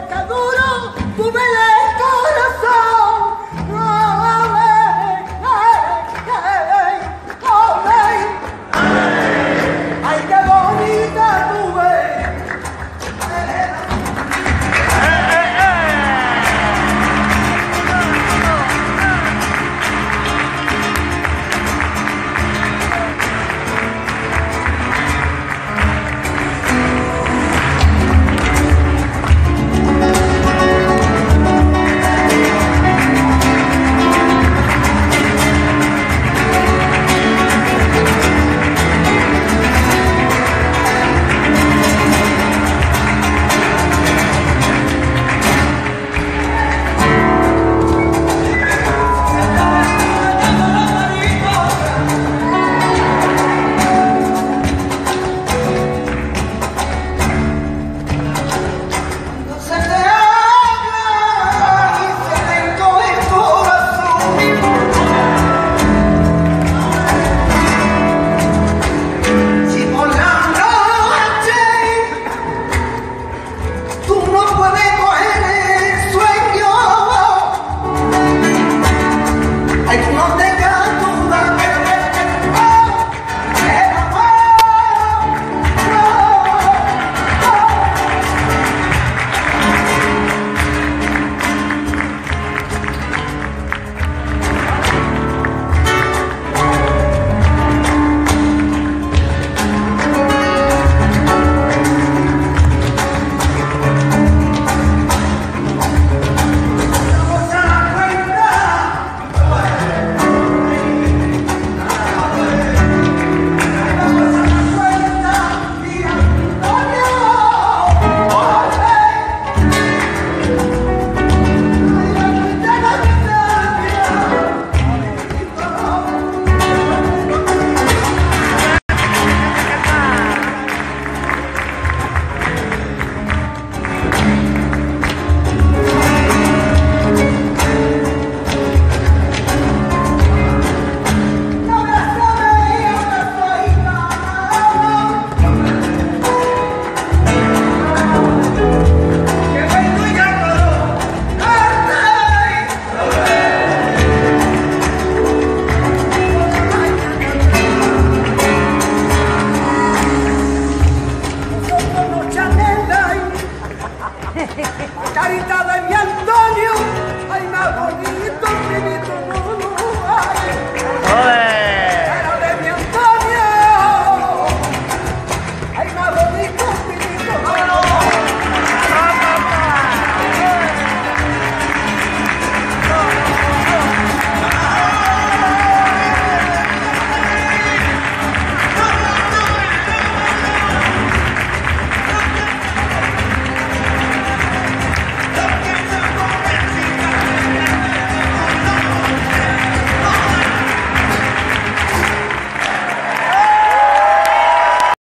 bocadura. charitades